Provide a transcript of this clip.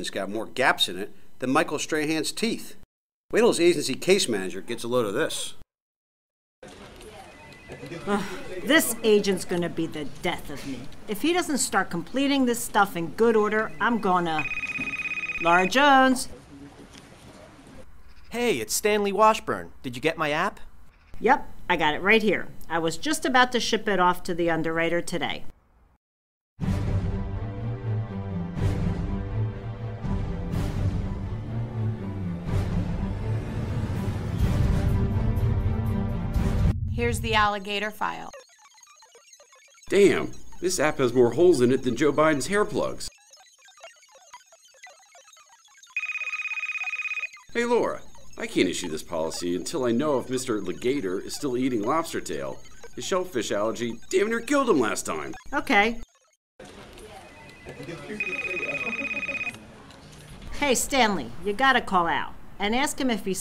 It's got more gaps in it than Michael Strahan's teeth. Wait till his agency case manager gets a load of this. This agent's gonna be the death of me. If he doesn't start completing this stuff in good order, I'm gonna. Laura Jones. Hey, it's Stanley Washburn. Did you get my app? Yep, I got it right here. I was just about to ship it off to the underwriter today. Here's the alligator file. Damn, this app has more holes in it than Joe Biden's hair plugs. Hey Laura, I can't issue this policy until I know if Mr. Legator is still eating lobster tail. His shellfish allergy damn near killed him last time. Okay. Hey, Stanley, you gotta call out and ask him if he's